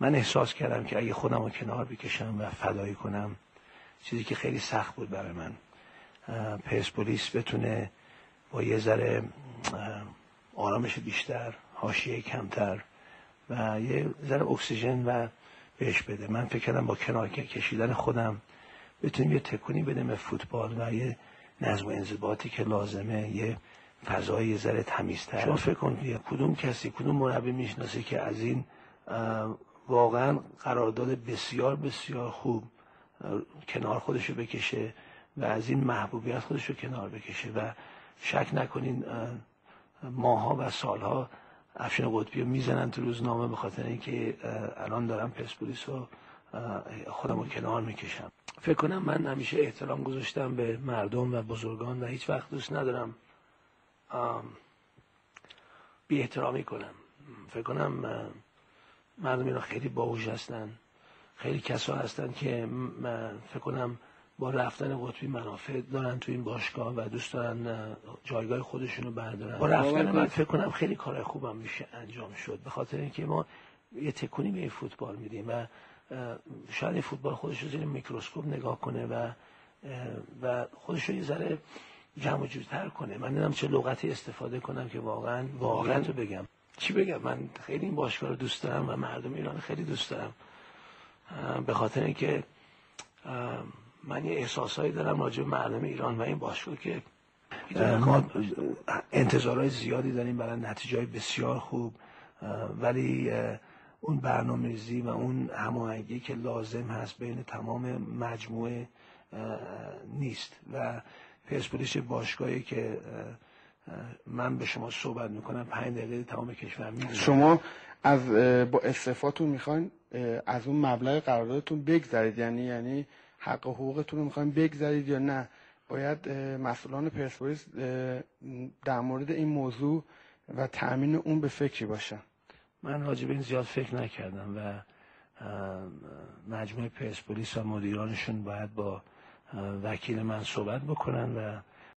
من احساس کردم که اگه خودم رو کنار بکشم و فدایی کنم چیزی که خیلی سخت بود برای من. پرسپولیس بتونه با یه ذره آرامش بیشتر حاشیه کمتر و یه ذره اکسیژن و بهش بده. من فکر کردم با کنار کشیدن خودم بتونیم یه تکونی بدیم به فوتبال و یه نظم و انضباطی که لازمه یه فضای یه ذره تمیزتر. شما فکر کن کدوم کسی کدوم مربی می‌شناسه که از این واقعا قرارداد بسیار بسیار خوب کنار خودشو بکشه و از این محبوبیت خودشو کنار بکشه و شک نکنین ماها و سالها افشین قطبی رو می‌زنن تو روزنامه به خاطر اینکه الان دارم پرسپولیس رو خودم رو کنار می‌کشم. فکر کنم من همیشه احترام گذاشتم به مردم و بزرگان و هیچ وقت دوست ندارم بی احترامی کنم. فکر کنم مردم اینا خیلی باهوش هستن. خیلی کسا هستن که فکر کنم با رفتن قطبی منافع دارن تو این باشگاه و دوست دارن جایگاه خودشونو بردارن. با رفتن من فکر کنم خیلی کار خوبم میشه انجام شد. به خاطر اینکه ما یه تکونی به فوتبال میدیم و شاید این فوتبال خودش رو زیر میکروسکوپ نگاه کنه و و خودش رو یه ذره جمع جورتر کنه. من نمی‌دونم چه لغتی استفاده کنم که واقعا واقعا. تو بگم. چی بگم؟ من خیلی این باشگاه رو دوست دارم و مردم ایران خیلی دوست دارم. به خاطر اینکه من یه احساسایی دارم راجع به مردم ایران و این باشگاه که ما انتظارهای زیادی داریم برای نتیجه بسیار خوب. ولی اون برنامه‌ریزی و اون هماهنگی که لازم هست بین تمام مجموعه نیست. و پرسپولیس باشگاهی که من به شما صحبت می‌کنم. پنج دقیقه تمام کشور می‌دونم شما از با استفاتون می‌خواین از اون مبلغ قراردادتون بگذرید. یعنی یعنی حق و حقوقتون رو می‌خواین بگذرید یا نه؟ باید مسئولان پرسپولیس در مورد این موضوع و تأمین اون به فکری باشن. من راجب این زیاد فکر نکردم و مجموعه پرسپولیس و مدیرانشون باید با وکیل من صحبت بکنن و